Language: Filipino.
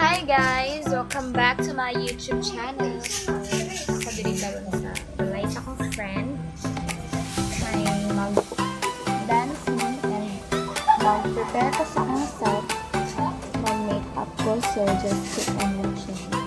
Hi guys! Welcome back to my YouTube channel. Ako din karon sa balay sa akong friend. May mag-dance mo and mag-prepare ko sa akong self. Mag-makeup ko. So, just keep on watching.